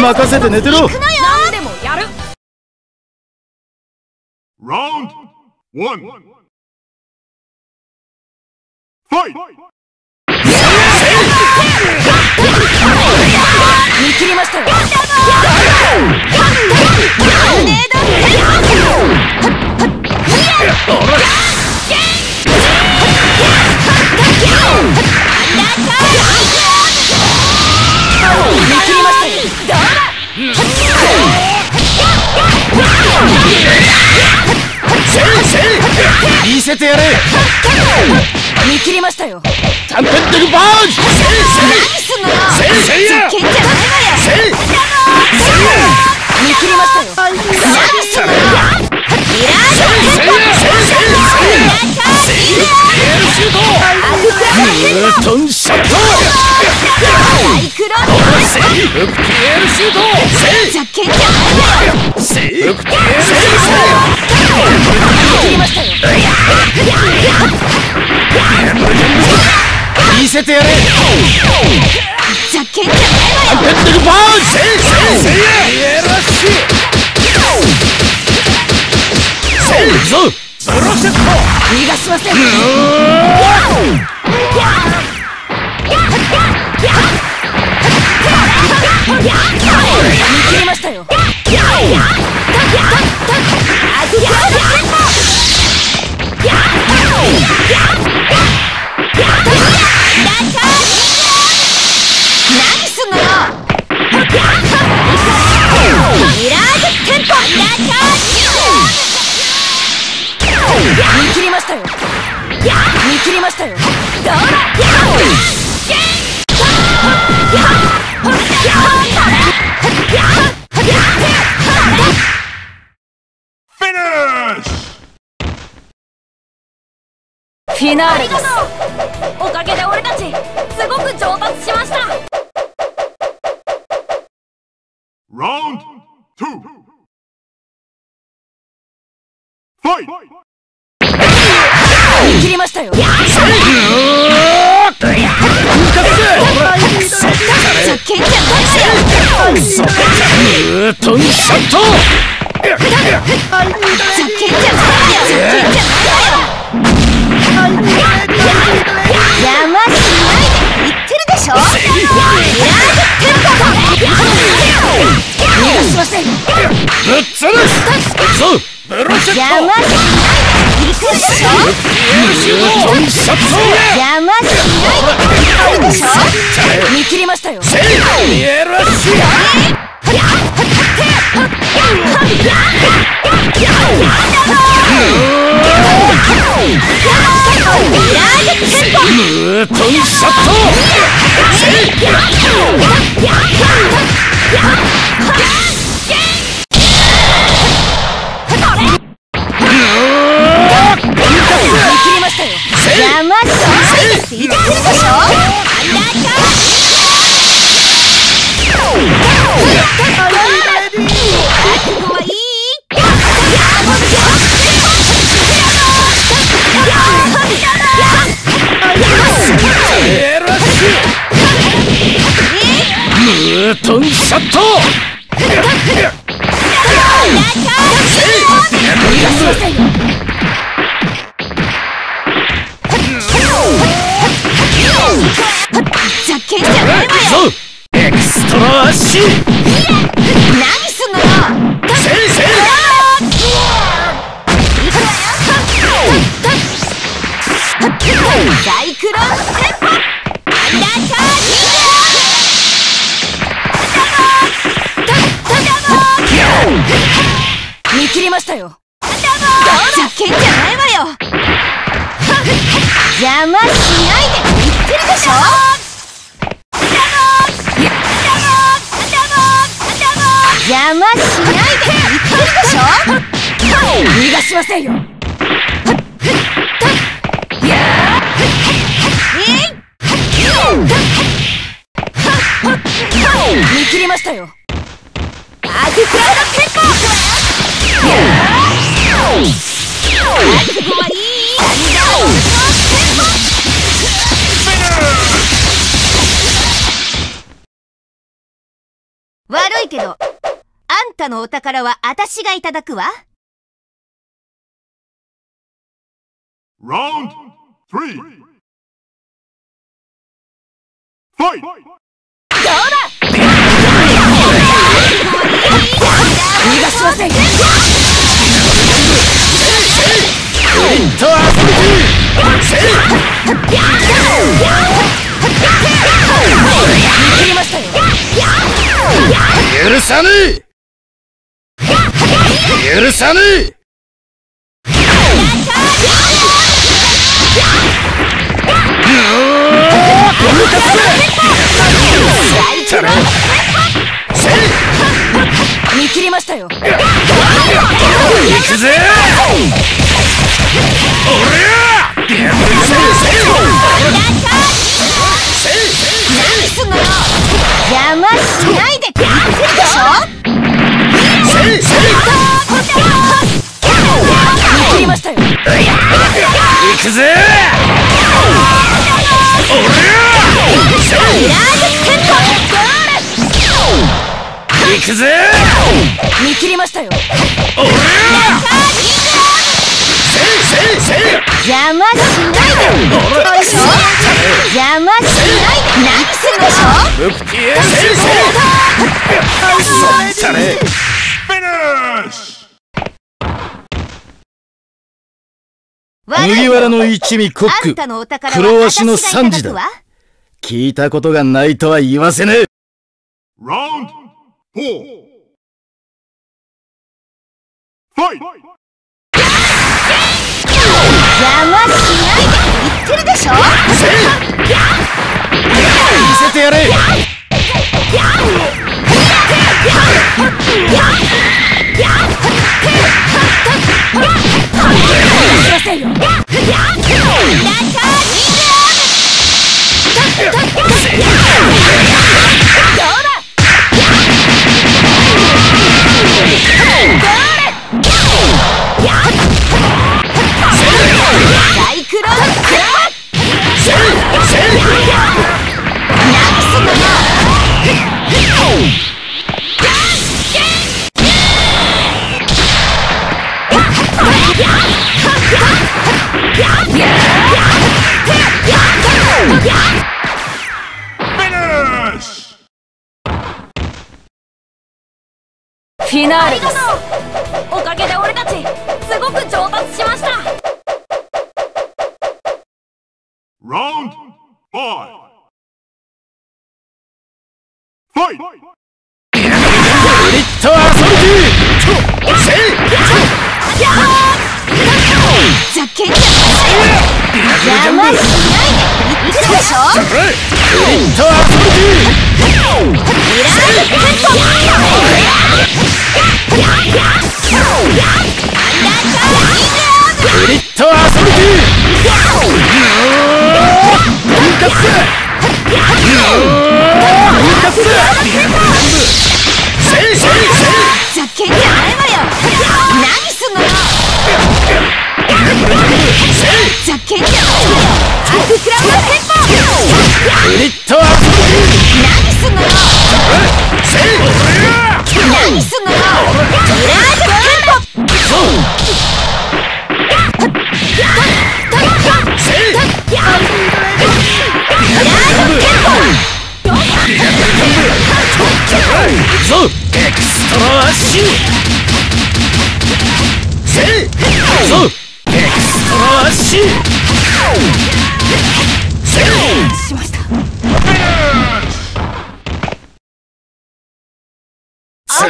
任せて寝てろ。何でもやる。Round one. Fight! 見切りましたよ見見せてやれ。見切りましたよ。チャンペンデルバーン。何すんのよ。せいせいや。ふざけんじゃないわよせい見切りましたよ何すんのよミラージュせいや。せいや。シュートニュートンショットンせいフックエルシュートふざけんじゃないわよせいフックエルシュー見切りましたよ見せてやれふざけんじゃないわよペンデルバーンせいせいせいやエラッシュせいぞブロセット逃がしません見切りましたよフィナーレです。おかげで俺たちすごく上達しました。Round two. Fight! 見切りましたよ。トンショットふざけんじゃないわよ。ふざけんじゃないわよょ？ぶっ潰すぞブロセット。邪魔しないで。言ってるでしょニュートンショット邪魔しないで言ってるでしょ見切りました。よせいエラッシュミラージュテンポニュートンショット見ンショットエクストラアわよ。邪魔しないで。言ってるでしょ。邪魔しないで。言ってるで。しょ逃がしませんよ見切りましたよダーククラウドテンポ悪いいけど、あんたのお宝は私がいただくわ。Round three. Fight! 逃がしません許さねえ許さねえ見切りましたよ。行くぜ見切りましたよ邪魔しないでしょ邪魔しないで何するでしょムプティエたれ Finish! 麦わらの一味コックあんたのお宝は黒足の私がいただ聞いたことがないとは言わせねえしないでって言ってるでしょ？見せてやれフィナーレですおかげで俺たちすごく上達しました Round five. Fight! と遊びざけんじゃない邪魔しないで言ってるでしょと遊びリ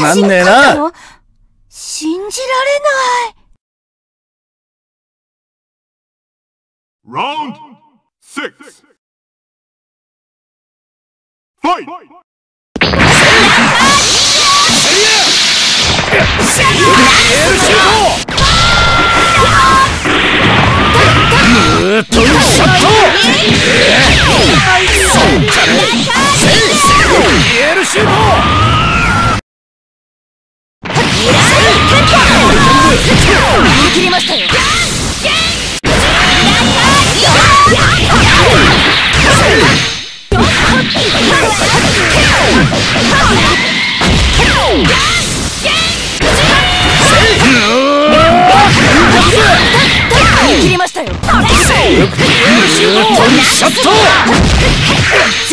なの信じられない Round six. Fight! ム切りしッゃ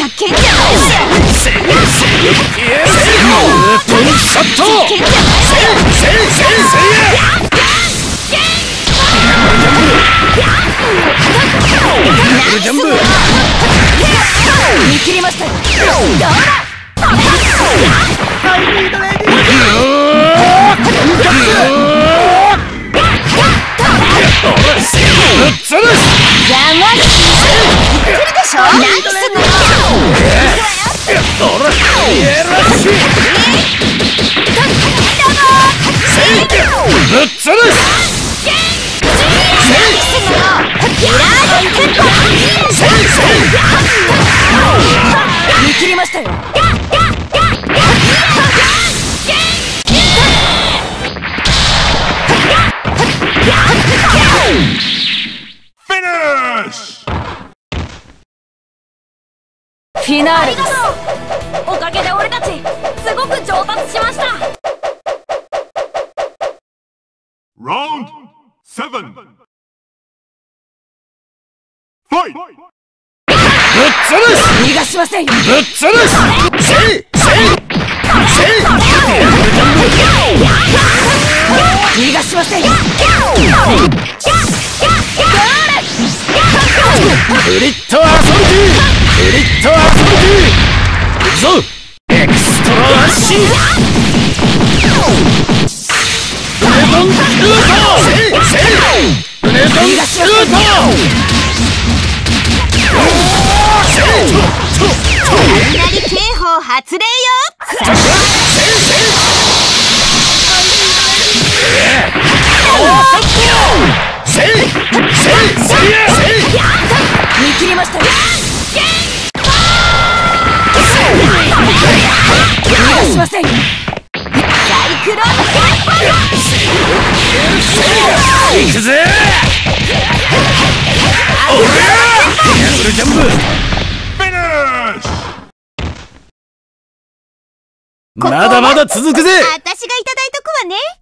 けじゃいンせいせいせいせいダブルジャンプ見切りましたよぶっ潰す邪魔し来るでしょ何すんのほらイエラッシュぶっ潰す。見切りましたよフィナーレですおかげで俺たちすごく上達しました Round seven. Fight! ぶっ潰す。逃がしません。よぶっ潰す報発令よいくぜまだまだ続くぜ。私がいただいとくわね。